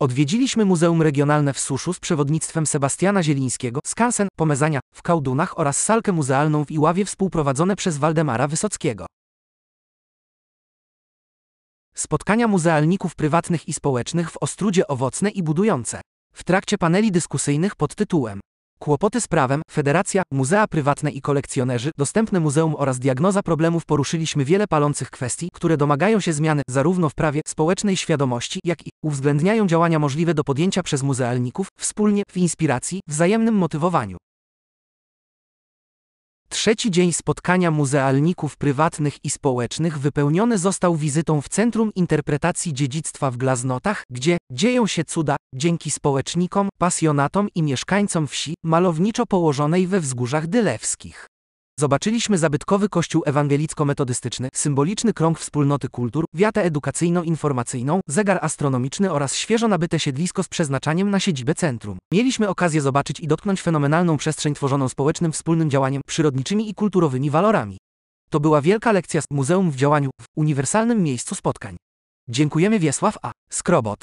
Odwiedziliśmy Muzeum Regionalne w Suszu z przewodnictwem Sebastiana Zielińskiego, skansen Pomezania w Kałdunach oraz salkę muzealną w Iławie współprowadzone przez Waldemara Wysockiego. Spotkania muzealników prywatnych i społecznych w Ostrudzie owocne i budujące. W trakcie paneli dyskusyjnych pod tytułem Kłopoty z prawem, Federacja, Muzea Prywatne i Kolekcjonerzy, Dostępne Muzeum oraz Diagnoza Problemów poruszyliśmy wiele palących kwestii, które domagają się zmiany zarówno w prawie, społecznej świadomości, jak i uwzględniają działania możliwe do podjęcia przez muzealników, wspólnie, w inspiracji, wzajemnym motywowaniu. Trzeci dzień spotkania muzealników prywatnych i społecznych wypełniony został wizytą w Centrum Interpretacji Dziedzictwa w Glaznotach, gdzie dzieją się cuda dzięki społecznikom, pasjonatom i mieszkańcom wsi malowniczo położonej we wzgórzach dylewskich. Zobaczyliśmy zabytkowy kościół ewangelicko-metodystyczny, symboliczny krąg wspólnoty kultur, wiatę edukacyjno-informacyjną, zegar astronomiczny oraz świeżo nabyte siedlisko z przeznaczaniem na siedzibę centrum. Mieliśmy okazję zobaczyć i dotknąć fenomenalną przestrzeń tworzoną społecznym wspólnym działaniem, przyrodniczymi i kulturowymi walorami. To była wielka lekcja z muzeum w działaniu, w uniwersalnym miejscu spotkań. Dziękujemy Wiesław A. Skrobot.